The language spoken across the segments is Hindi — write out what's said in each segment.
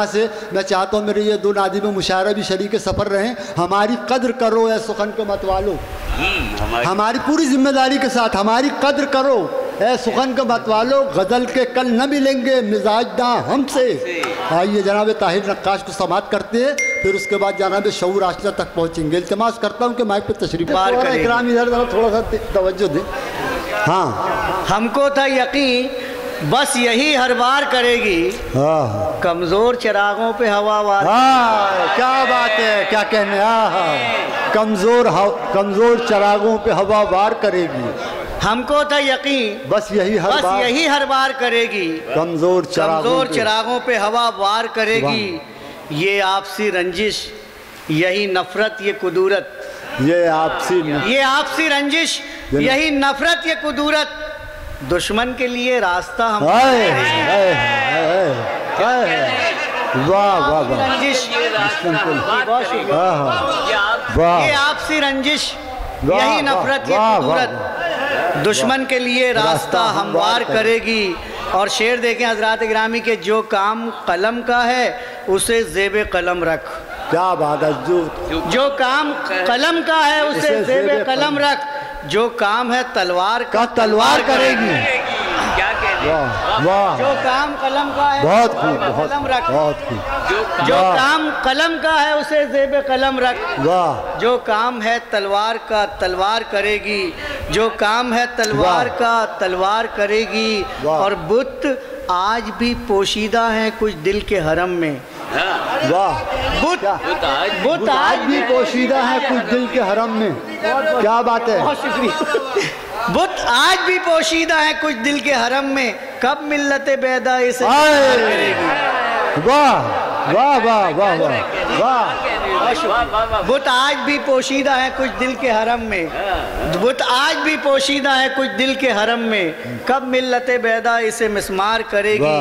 से मैं चाहता हूँ मेरे ये दो नादी में मुशायरा भी शरीक सफ़र रहें। हमारी कद्र करो ऐ सुखन के मत वालो। हमारी पूरी ज़िम्मेदारी के साथ हमारी कद्र करो ऐ सुखन के मत वालो। गज़ल के कल न मिलेंगे मिजाज ना हमसे। आइए जनाब ताहिर नक्काश को समाप्त करते हैं फिर उसके बाद जनाब शऊर आशना तक पहुँचेंगे। इल्तमास करता हूँ कि माइक पे तशरीफ़ इधर थोड़ा सा तवज्जो दें। हाँ। हमको था यकीन बस यही हर बार करेगी। हाँ। कमज़ोर चिरागों पे हवा वार हाँ क्या बात है क्या कहने हाँ हाँ। कमज़ोर कमज़ोर चरागों पे हवा वार करेगी। हमको था यकीन बस यही हर बस बार। यही हर बार करेगी। कमज़ोर कमज़ोर चिरागों पे हवा वार करेगी। ये आपसी रंजिश यही नफरत ये कुदूरत। ये आपसी ये आपसी रंजिश यही नफरत ये कुदूरत। दुश्मन के लिए रास्ता हम वाह वाह वाह। रंजिश। हाँ हाँ। ये आपसी रंजिश वाह, यही वाह, नफरत ये वाह, वाह, दुश्मन के लिए रास्ता हमवार करेगी। और शेर देखें हज़रत ग्रामी के जो काम कलम का है उसे जेब कलम रख। क्या बात है जो जो काम कलम का है उसे जेब कलम। रख। जो काम है तलवार का तलवार करेगी। क्या वाह वाह। जो काम कलम का है बहुत खूब बहुत कलम रख। बहुत खूब। जो जो काम कलम का है उसे जेब कलम रख। वाह। जो काम है तलवार का तलवार करेगी। जो काम है तलवार का तलवार करेगी। और बुत आज भी पोशीदा है कुछ दिल के हरम में। वाह। बुत। बुत आज। भी पोशीदा है कुछ दिल के हरम में। क्या बात है। बहुत शुक्रिया। बुत आज भी पोशीदा है कुछ दिल के हरम में। कब मिल्लत बेदा इसे वाह। वाह वाह वाह वाह वाह बुत आज भी पोशीदा है कुछ दिल के हरम में। हाँ। बुत आज भी पोशीदा है कुछ दिल के हरम में। कब मिलते बैदा इसे मिसमार करेगी।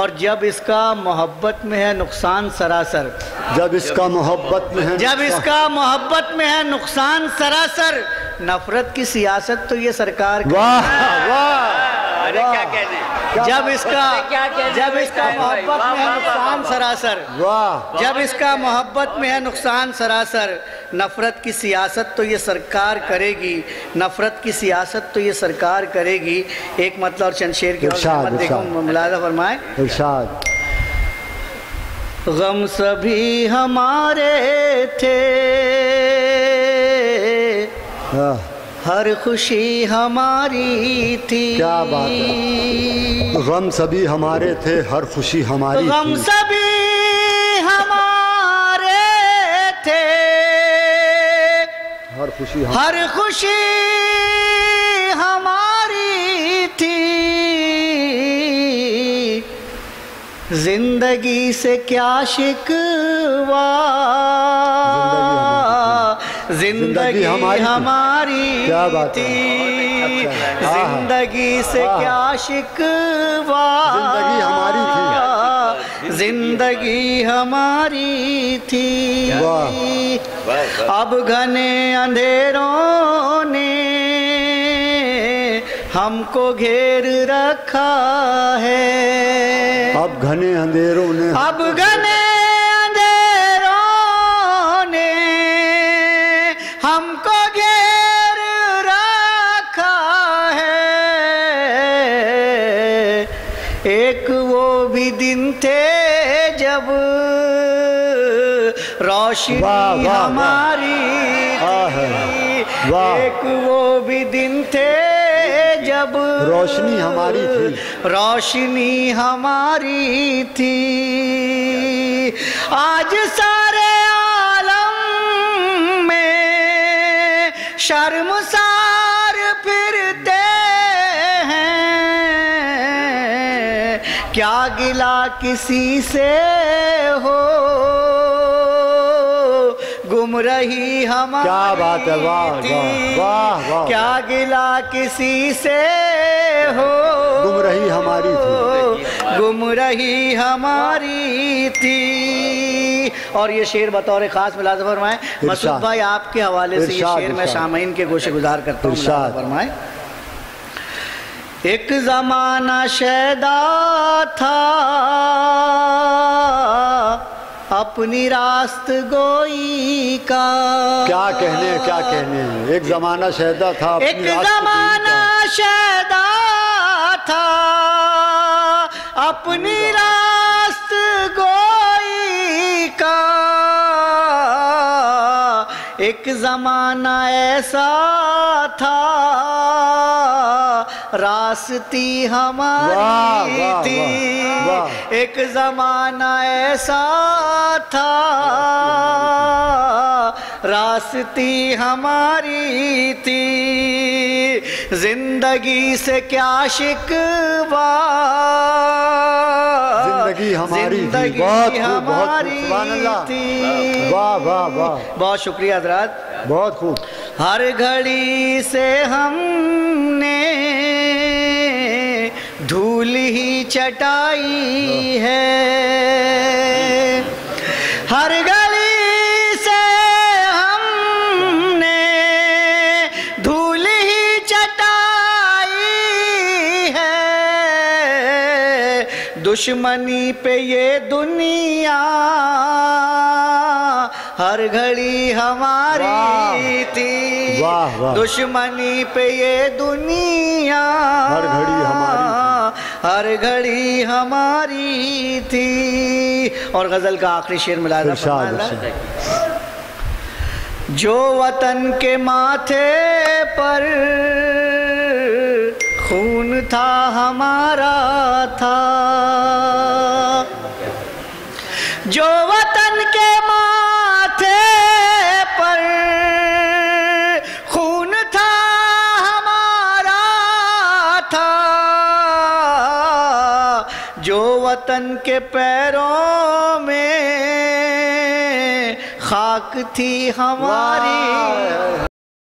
और जब इसका मोहब्बत में है नुकसान सरासर। जब इसका मोहब्बत में है जब इसका मोहब्बत में है नुकसान सरासर। नफरत की सियासत तो ये सरकार वाह वाह। अरे क्या कहने जब इसका जब इसका मोहब्बत में है नुकसान सरासर। वाह। जब इसका मोहब्बत में है नुकसान सरासर नफरत की सियासत तो ये सरकार करेगी। नफरत की सियासत तो ये सरकार करेगी। एक मतलब और चंद शेर की देखो मुलाजा फरमाए। इरशाद। गम सभी हमारे थे। वाह, हर खुशी हमारी थी। क्या बात है। गम सभी हमारे थे हर खुशी हमारी गम थी। सभी हमारे थे। हर खुशी हम हर खुशी हमारी थी। ज़िंदगी से क्या शिकवा। ज़िंदगी हमारी हमारी क्या बात थी अच्छा। हाँ, हाँ। ज़िंदगी से हाँ। क्या शिकवा ज़िंदगी हमारी थी। ज़िंदगी हमारी थी अब घने अंधेरों ने हमको घेर रखा है अब घने अंधेरों ने अब घने एक वो भी दिन थे जब रोशनी। हमारी आह, थी वाह। एक वो भी दिन थे जब रोशनी हमारी थी रोशनी हमारी थी आज सारे आलम में शर्मसार क्या गिला किसी से हो? गुम रही हमारी क्या बात है, वाह, वाह, वाह, वाह। क्या गिला किसी से हो? गुम रही हमारी थी। गुम रही हमारी थी। और ये शेर बतौर खास मिलाजा फरमाए। मसूद भाई आपके हवाले से ये शेर मैं शामीन के गोशे गुजार करता हूँ। फरमाए। एक जमाना शैदा था। अपनी रास्त गोई का। क्या कहने क्या कहने एक जमाना शहदा था अपनी एक जमाना शहदा था। अपनी रास्त गोई का। एक जमाना ऐसा था। रास्ती हमारी थी। एक जमाना ऐसा था। रास्ती हमारी थी। ज़िंदगी से क्या शिकवा। ज़िंदगी हमारी थी। ज़िंदगी बहुत खूब, बहुत हमारी थी। वाह वाह वाह। बहुत शुक्रिया हजरात। बहुत खूब। हर घड़ी से हमने धूल ही चटाई है। हर गली से हमने धूल ही चटाई है। दुश्मनी पे ये दुनिया हर घड़ी हमारी थी। वाह, वाह। दुश्मनी पे ये दुनिया हर घड़ी हमारी हर घड़ी हमारी थी और गज़ल का आखिरी शेर मिला। जो वतन के माथे पर खून था हमारा था जो वतन वतन के पैरों में खाक थी हमारी।